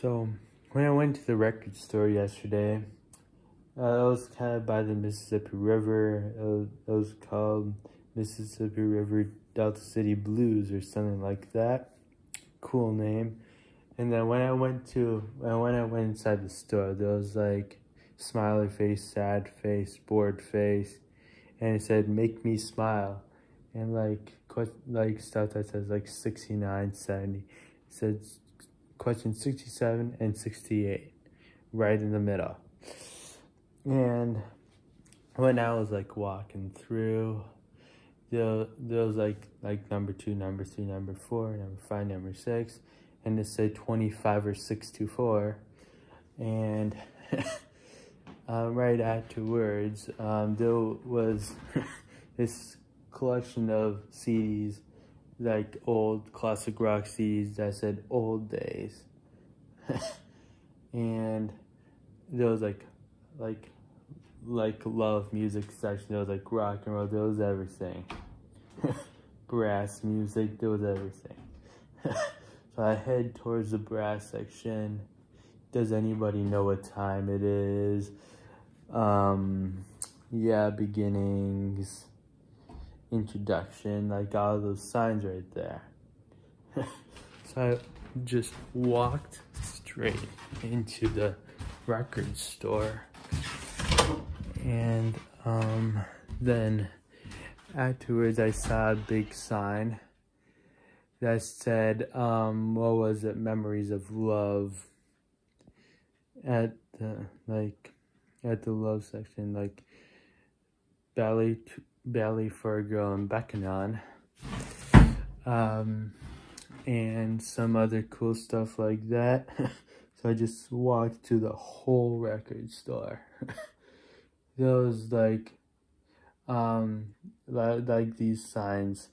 So when I went to the record store yesterday, uh, it was kind of by the Mississippi River. It was, it was called Mississippi River Delta City Blues or something like that. Cool name. And then when I went to when I went inside the store, there was like smiley face, sad face, bored face, and it said "Make me smile," and like like stuff that says like 69, 70. It said question 67 and 68 right in the middle. And when I was like walking through, there, there was like like number two, number three, number four, number five, number six, and it said 25 or 624. And um, right afterwards, um, there was this collection of CDs like old classic rock CDs that said old days. and there was like like like love music section, there was like rock and roll, there was everything. brass music, there was everything. so I head towards the brass section. Does anybody know what time it is? Um yeah, beginnings introduction, like all those signs right there. so I just walked straight into the record store. And um, then afterwards I saw a big sign that said, um, what was it, Memories of Love. At the, like, at the love section, like, ballet Belly for a Girl in Buchannon. Um, and some other cool stuff like that. so I just walked to the whole record store. Those like, um, like, these signs,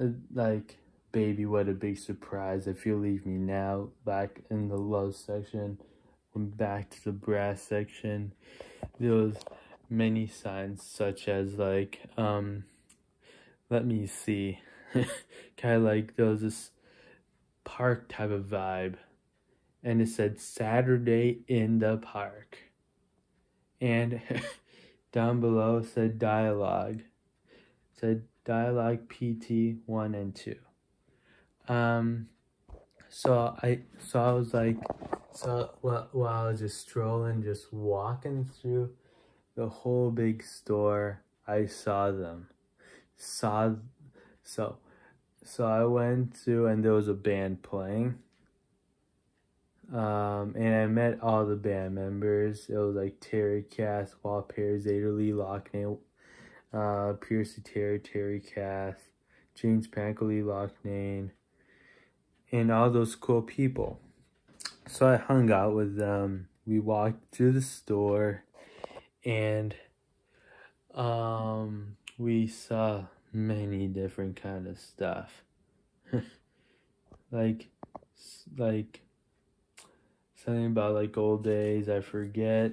uh, like, baby, what a big surprise. If you leave me now, back in the love section, went back to the brass section. Those many signs such as like um let me see. Kind of like there was this park type of vibe and it said saturday in the park. And down below said dialogue. It said dialogue pt 1 and 2 um so i so i was like so while, while i was just strolling just walking through the whole big store. I saw them. Saw so so I went to and there was a band playing. Um, and I met all the band members. It was like Terry Kath, Walt Parazaider Lee Loughnane, uh, Piercy Terry, Terry Kath, James Pankley Loughnane, and all those cool people. So I hung out with them. We walked to the store and um we saw many different kind of stuff. Like like something about like old days i forget.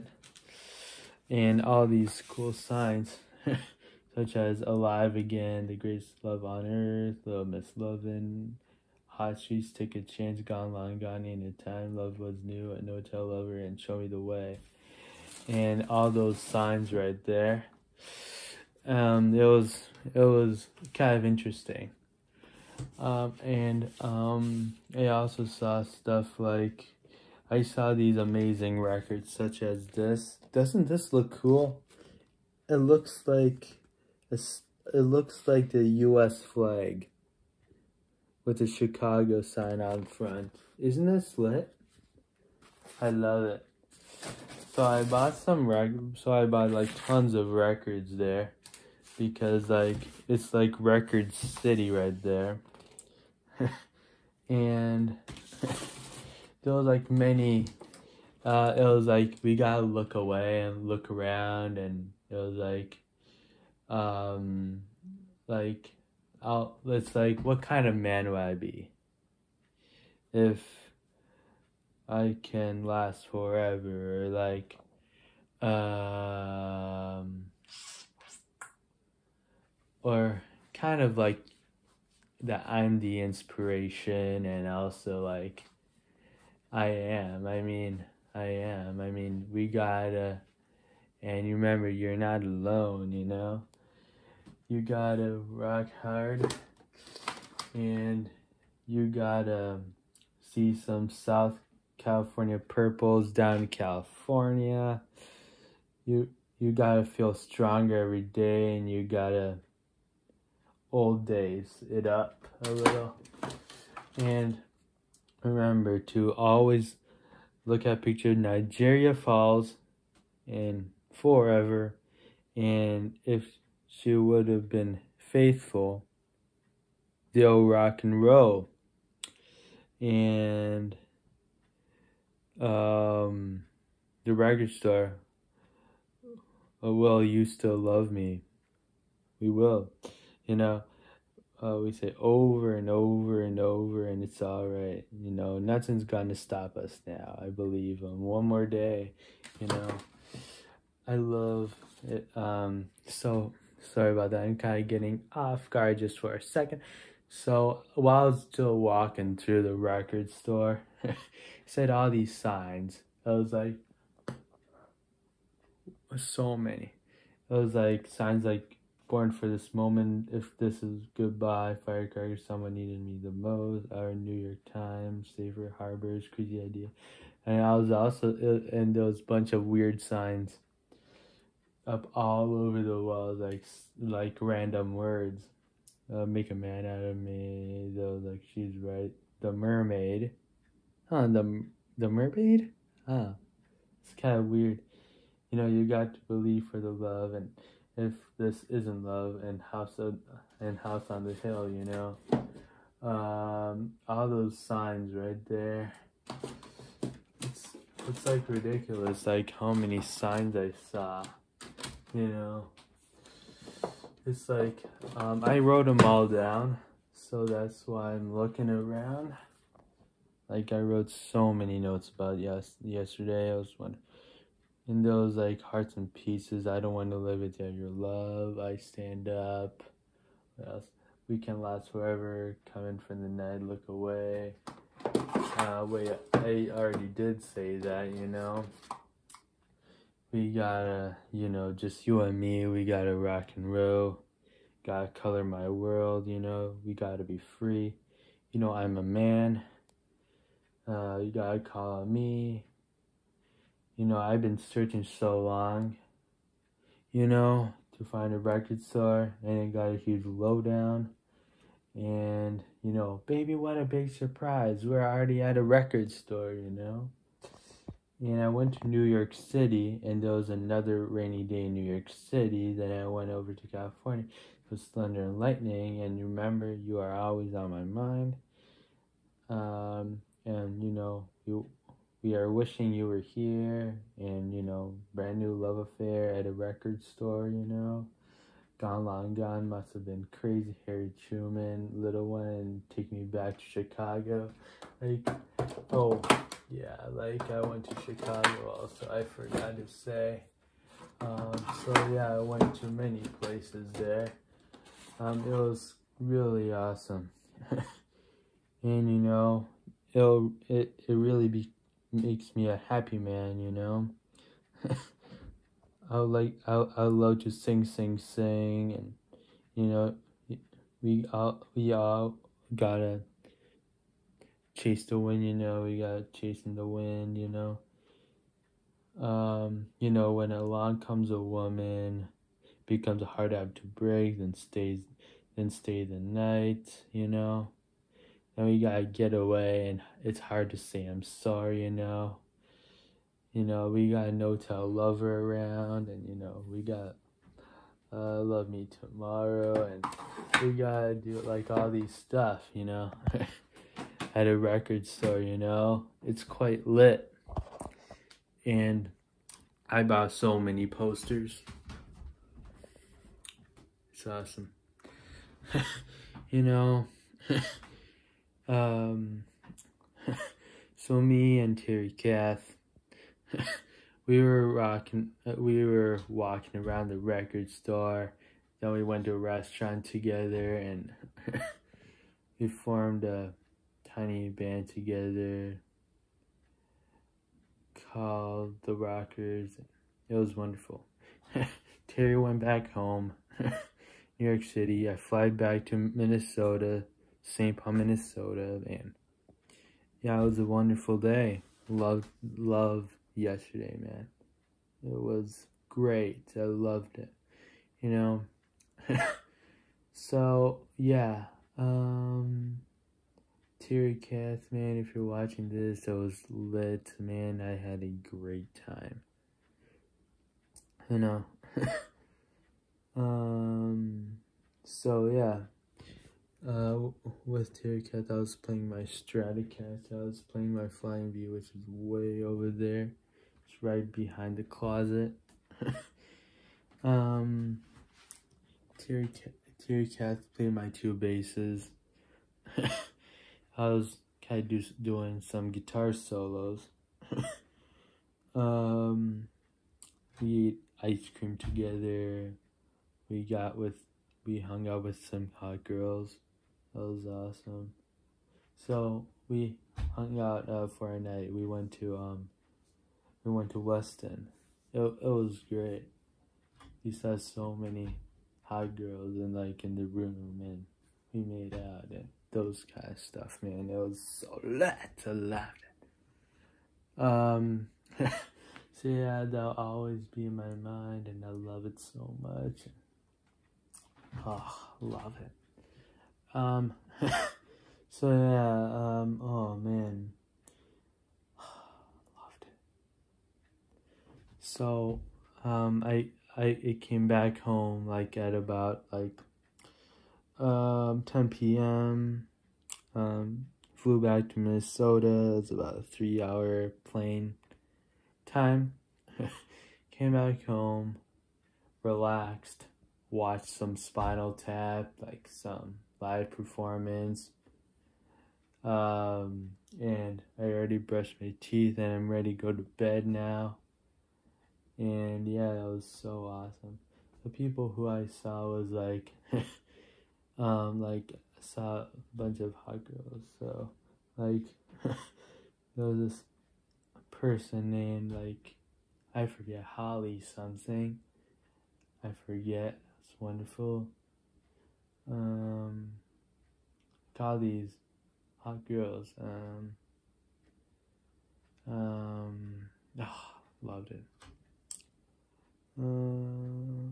And all these cool signs such as alive again the greatest love on earth little miss lovin hot streets take a chance gone long gone in a time love was new a no tell lover and show me the way and all those signs right there. Um, it was it was kind of interesting. Um, and um, I also saw stuff like I saw these amazing records such as this. Doesn't this look cool? It looks like it looks like the U.S. flag with the Chicago sign on front. Isn't this lit? I love it. So I bought some rec. So I bought like tons of records there, because like it's like Record City right there, and there was like many. Uh, it was like we gotta look away and look around, and it was like, um, like, I'll. It's like, what kind of man would I be? If I can last forever, like, um, or kind of like that I'm the inspiration, and also like, I am. I mean, I am. I mean, we gotta, and you remember, you're not alone, you know? You gotta rock hard, and you gotta see some South California purples down California. You you gotta feel stronger every day, and you gotta old days it up a little. And remember to always look at picture Niagara Falls and forever. And if she would have been faithful, they'll rock and roll. And um, the record store, oh, well, you still love me. We will. You know, uh, we say over and over and over, and it's all right. You know, nothing's gonna stop us now. I believe them. One more day, you know. I love it. Um, so sorry about that. I'm kind of getting off guard just for a second. So while I was still walking through the record store, said all these signs. I was like, so many. It was like signs like born for this moment. If this is goodbye, firecracker, someone needed me the most. Our New York Times, safer harbors, crazy idea. And I was also and those bunch of weird signs up all over the walls, like like random words. Uh, make a man out of me. Those like she's right. The mermaid. Huh? The the mermaid. Huh? It's kind of weird. You know, you got to believe for the love and if this isn't love and house of, and house on the hill you know um, all those signs right there it's it's like ridiculous like how many signs i saw you know it's like um, i wrote them all down so that's why i'm looking around like i wrote so many notes about yes yesterday i was wondering in those like hearts and pieces. I don't want to live it without your love. I stand up. What else? We can last forever. Coming from the night, look away. Uh, wait, I already did say that, you know. We gotta, you know, just you and me. We gotta rock and roll. Gotta color my world, you know. We gotta be free. You know, I'm a man. Uh, you gotta call me you know, I've been searching so long, you know, to find a record store, and it got a huge lowdown. And, you know, baby, what a big surprise. We're already at a record store, you know. And I went to New York City, and there was another rainy day in New York City. Then I went over to California. Was thunder and lightning, and remember, you are always on my mind. Um, and you know, you we are wishing you were here and you know brand new love affair at a record store you know. Gone long gone must have been crazy. Harry truman little one take me back to chicago. Like oh yeah like i went to chicago also i forgot to say. Um, so yeah i went to many places there. Um, it was really awesome. And you know it'll it, it really be makes me a happy man, you know. I like I I love to sing, sing, sing, and you know, we all we all gotta chase the wind. You know, we gotta chasing the wind. You know. Um, you know, when along comes a woman, becomes a hard habit to break, then stays, then stay the night. You know and we gotta get away and it's hard to say I'm sorry, you know. You know, we got no tell lover around and you know, we got uh love me tomorrow and we gotta do like all these stuff, you know. At a record store, you know. It's quite lit. And I bought so many posters. It's awesome. you know um, so me and Terry Kath, we were rocking, uh, we were walking around the record store. Then we went to a restaurant together and we formed a tiny band together. called the Rockers. It was wonderful. Terry went back home, New York City. I fly back to Minnesota, St. Paul, Minnesota, and yeah, it was a wonderful day. Loved, loved yesterday, man. It was great. I loved it. You know. so yeah. Um Terry Kath, man, if you're watching this, I was lit, man. I had a great time. You know. um so yeah. Uh, with Terry Kath, I was playing my Stratocaster. I was playing my Flying V, which is way over there. It's right behind the closet. um, Terry Kath, Terry Kath played my two basses. I was kind of do, doing some guitar solos. um, we ate ice cream together. We got with, we hung out with some hot girls. That was awesome. So we hung out uh, for a night. We went to um, we went to Weston. It it was great. We saw so many hot girls and like in the room, and we made out and those kind of stuff, man. It was so lit. I loved it. Um, so yeah, that'll always be in my mind, and I love it so much. Oh, love it. Um, so yeah, um, oh man, loved it. So, um, I, I, it came back home like at about like, um, 10 p.m. Um, flew back to Minnesota. It's about a three hour plane time. came back home, relaxed, watched some Spinal Tap, like some live performance. Um, and I already brushed my teeth and I'm ready to go to bed now. And yeah, that was so awesome. The people who I saw was like, um, like I saw a bunch of hot girls. So like, there was this person named like, I forget Holly something. I forget. It's wonderful um, got hot girls. Um, um, oh, loved it. Uh,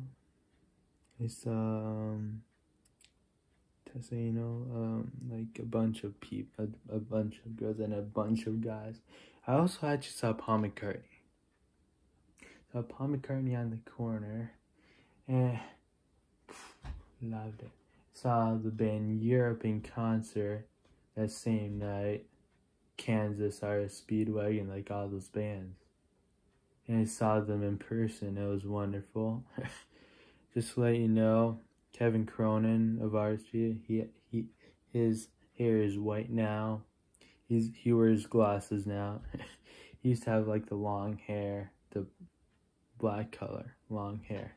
it's um, know, um, like a bunch of people, a, a bunch of girls and a bunch of guys. I also actually saw Paul McCartney. Saw Paul McCartney on the corner, and loved it saw the band Europe in concert that same night. Kansas, REO Speedwagon, like all those bands. And I saw them in person. It was wonderful. Just to let you know, Kevin Cronin of RSP, he he his hair is white now. He's he wears glasses now. he used to have like the long hair, the black color, long hair.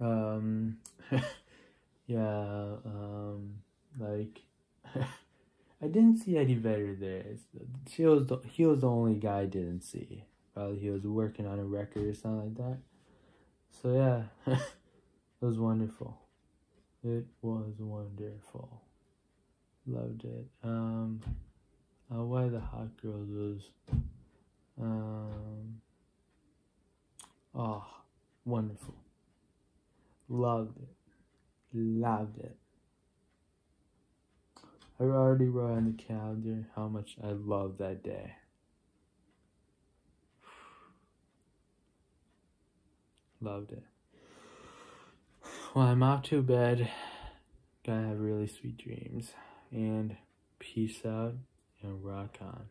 Um yeah, um, like I didn't see Eddie Vedder there. He was the, he was the only guy I didn't see. Probably he was working on a record or something like that. So yeah, it was wonderful. It was wonderful. Loved it. Um, uh, why the hot girls was, um, oh, wonderful. Loved it. Loved it. I already wrote on the calendar how much I love that day. Loved it. Well, I'm off to bed. Gonna have really sweet dreams. And peace out and rock on.